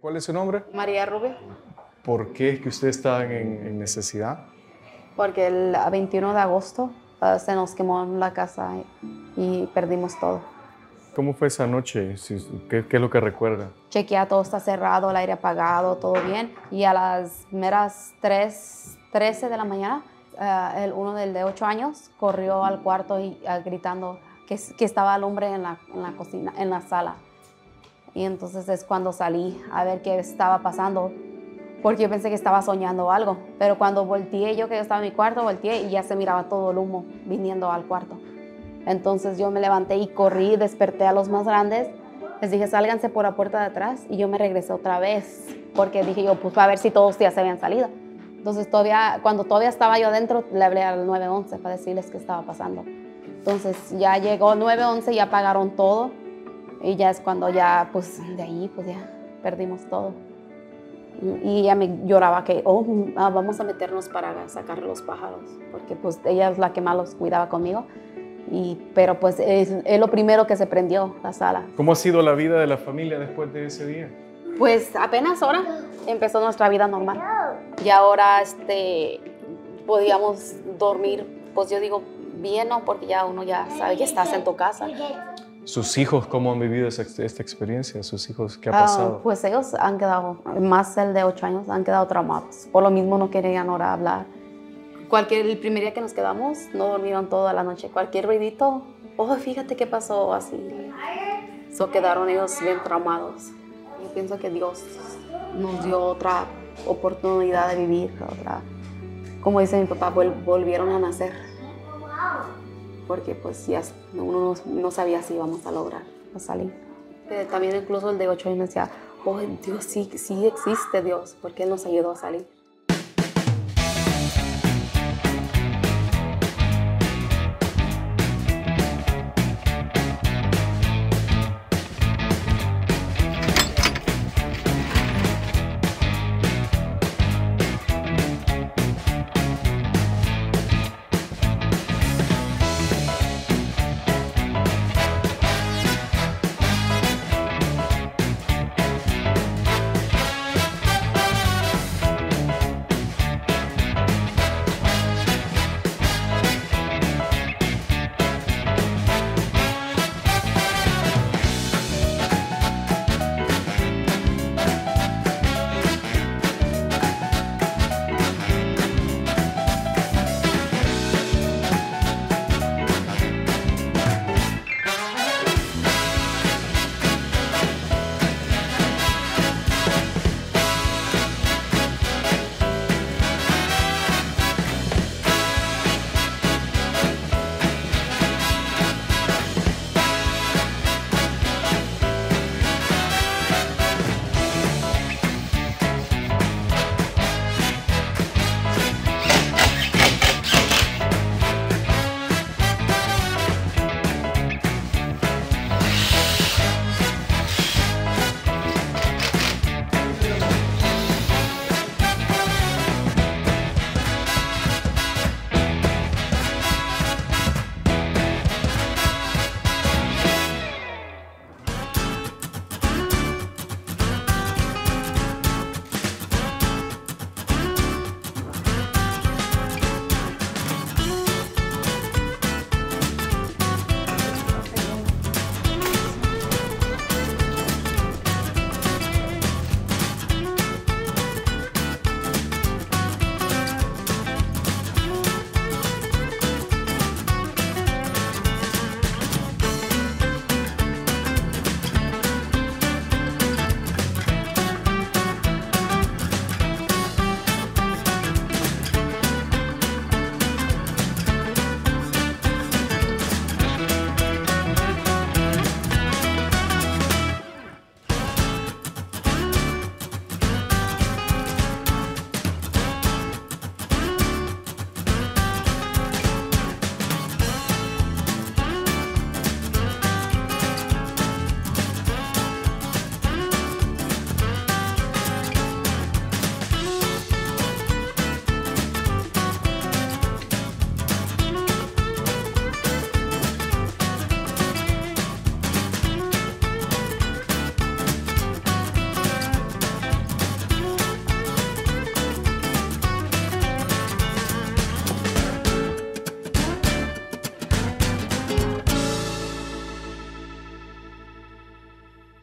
¿Cuál es su nombre? María Rubio, ¿Por qué es que ustedes estaban en, en necesidad? porque el 21 de agosto ah, se nos quemó la casa y, perdimos todo. ¿Cómo fue esa noche? ¿Qué, qué es lo que recuerda? Chequea, todo está cerrado, el aire apagado, todo bien. Y a las meras 3, 13 de la mañana, ah, el uno del de 8 años corrió al cuarto y ah, gritando que, que estaba el hombre en la, en la cocina, en la sala. Y entonces es cuando salí a ver qué estaba pasando, porque yo pensé que estaba soñando algo. Pero cuando volteé, yo que yo estaba en mi cuarto, volteé y ya se miraba todo el humo viniendo al cuarto. Entonces yo me levanté y corrí, desperté a los más grandes. Les dije, sálganse por la puerta de atrás y yo me regresé otra vez, porque dije yo, pues para ver si todos ya se habían salido. Entonces todavía, cuando todavía estaba yo adentro, le hablé al 911 para decirles qué estaba pasando. Entonces ya llegó 911, ya pagaron todo y ya es cuando ya, pues de ahí, pues ya perdimos todo. Y- ella me lloraba que, oh, ah, vamos a meternos para sacar los pájaros, porque pues ella es la que más los cuidaba conmigo. Y, pero pues es, es lo primero que se prendió, la sala. ¿Cómo ha sido la vida de la familia después de ese día? Pues apenas ahora empezó nuestra vida normal. Y ahora este, podíamos dormir, pues yo digo, bien, ¿no? Porque ya uno ya sabe que estás en tu casa. ¿Sus hijos cómo han vivido esa- esta experiencia? ¿Sus hijos qué ha Ah, pasado? pues ellos han quedado, más el de 8 años, han quedado traumados. Por lo mismo no querían ahora hablar. Cualquier, el primer día que nos quedamos, no dormieron toda la noche. Cualquier ruidito, oh, fíjate qué pasó, así. So quedaron ellos bien traumados. Yo pienso que Dios nos dio otra oportunidad de vivir, otra, como dice mi papá, vol- volvieron a nacer. Porque pues ya uno no, no sabía si íbamos a lograr salir. Eh, También incluso el de 8 años decía, oh Dios, sí, sí existe Dios, porque Él nos ayudó a salir.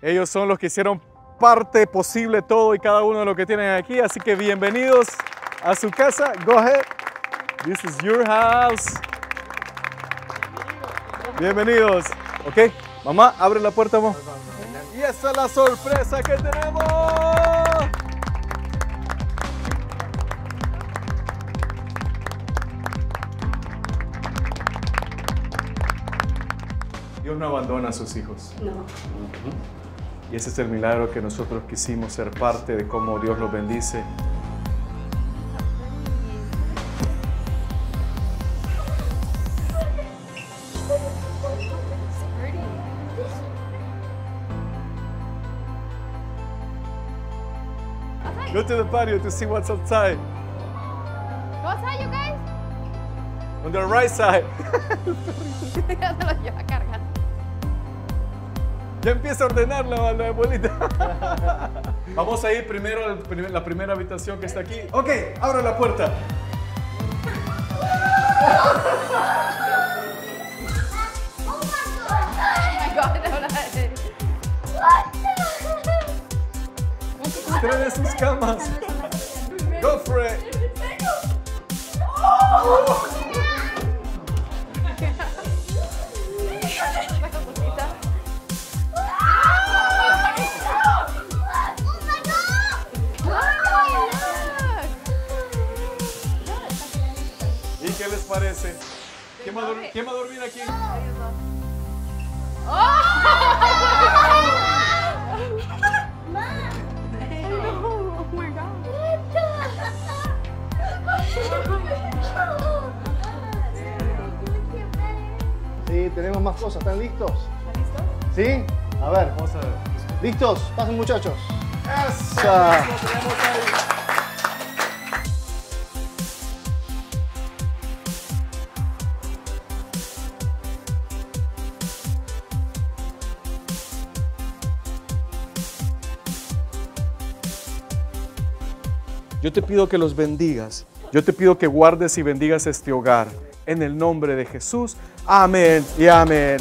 Ellos son los que hicieron parte posible todo y cada uno de lo que tienen aquí. Así que bienvenidos a su casa. Go ahead. This is your house. Bienvenidos. Ok, mamá, abre la puerta, mamá. Y esa es la sorpresa que tenemos. Dios no abandona a sus hijos. No. Y ese es el milagro que nosotros quisimos ser parte de cómo Dios los bendice. Go to the patio to see what's outside. Go outside, you guys. On the right side. ya empieza a ordenar la, la abuelita. Vamos a ir primero a la prim- la primera habitación que está aquí. Ok, abra la puerta. Oh God, de sus camas. Go for it. Esta parece? ¿Quién va a, dur- quién va a dormir aquí? Sí, tenemos más cosas. ¿Están listos? ¿Sí? A ver, Vamos a ver. ¿listos? Pasen muchachos. Eso tenemos ahí. Yo te pido que los bendigas. Yo te pido que guardes y bendigas este hogar. En el nombre de Jesús. Amén y amén.